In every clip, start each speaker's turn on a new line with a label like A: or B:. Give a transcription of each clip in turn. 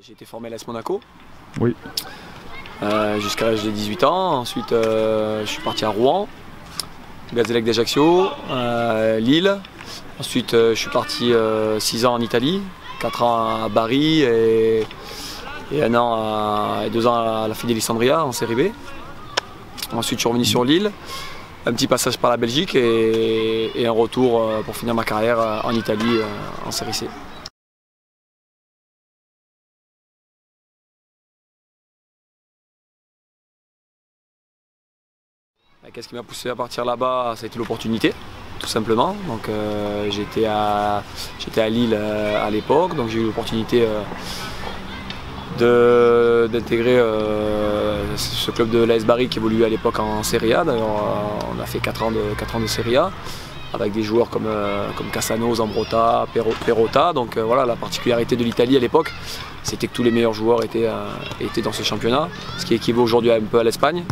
A: J'ai été formé à l'AS Monaco.
B: Oui.
A: Euh, Jusqu'à l'âge de 18 ans. Ensuite, euh, je suis parti à Rouen, Gazélec d'Ajaccio, euh, Lille. Ensuite, euh, je suis parti 6 ans en Italie, 4 ans à Bari et, et un an à- et 2 ans à la Fidelisandria en série B. Ensuite, je suis revenu sur Lille. Un petit passage par la Belgique et, et un retour euh, pour finir ma carrière euh, en Italie euh, en série C. Qu'est-ce qui m'a poussé à partir là-bas? Ça a été l'opportunité, tout simplement. Euh, j'étais à, Lille euh, à l'époque, donc j'ai eu l'opportunité euh, d'intégrer ce club de l'AS Bari qui évoluait à l'époque en Serie A. D'ailleurs, on a fait 4 ans de, 4 ans de Serie A avec des joueurs comme, comme Cassano, Zambrotta, Perro- Perrotta. Donc voilà, la particularité de l'Italie à l'époque, c'était que tous les meilleurs joueurs étaient, étaient dans ce championnat, ce qui équivaut aujourd'hui un peu à l'Espagne.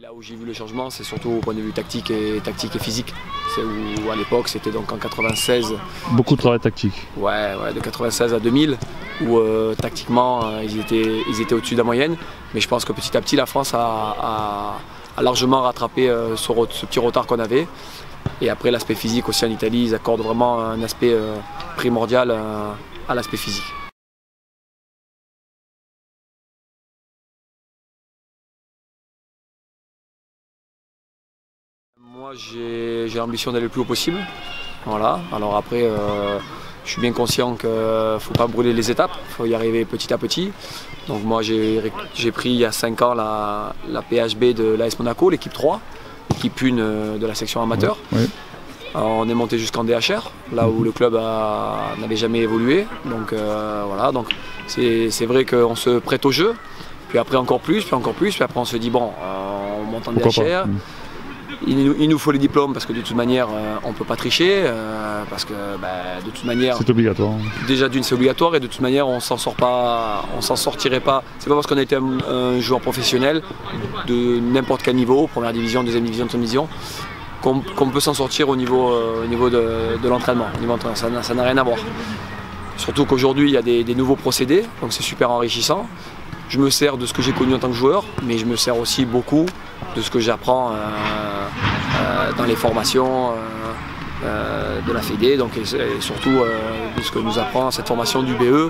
A: Là où j'ai vu le changement, c'est surtout au point de vue tactique et, tactique et physique. C'est où à l'époque, c'était donc en 96,
B: Beaucoup de travail tactique.
A: ouais, ouais, de 96 à 2000, où euh, tactiquement euh, ils étaient, ils étaient au-dessus de la moyenne. Mais je pense que petit à petit, la France a, a- a largement rattrapé euh, ce, petit retard qu'on avait. Et après, l'aspect physique aussi en Italie, ils accordent vraiment un aspect primordial à l'aspect physique. Moi, j'ai l'ambition d'aller le plus haut possible. Voilà. Alors après, euh, je suis bien conscient qu'il ne faut pas brûler les étapes, il faut y arriver petit à petit. Donc moi, j'ai pris il y a 5 ans la, la PHB de l'AS Monaco, l'équipe 3, l'équipe 1 euh, de la section amateur.
B: Oui.
A: Alors, on est monté jusqu'en DHR, là où le club n'avait jamais évolué. Donc euh, voilà, donc c'est c'est vrai qu'on se prête au jeu. Puis après encore plus, puis encore plus, puis après on se dit bon, euh, on monte en
B: Pourquoi
A: DHR. Il nous, il nous faut les diplômes parce que de toute manière euh, on ne peut pas tricher, euh, parce que bah, de toute manière
B: C'est obligatoire.
A: déjà d'une c'est obligatoire et de toute manière on s'en sort pas, on s'en sortirait pas. C'est pas parce qu'on a été un, un joueur professionnel de n'importe quel niveau, première division, deuxième division, troisième division, qu'on peut s'en sortir au niveau, euh, au niveau de, de l'entraînement. Au niveau entraînement, Ça n'a ça n'a rien à voir. Surtout qu'aujourd'hui il y a des, des nouveaux procédés, donc c'est super enrichissant. Je me sers de ce que j'ai connu en tant que joueur, mais je me sers aussi beaucoup de ce que j'apprends euh, euh, dans les formations. euh, de la FED, donc et, surtout de ce que nous apprend cette formation du BE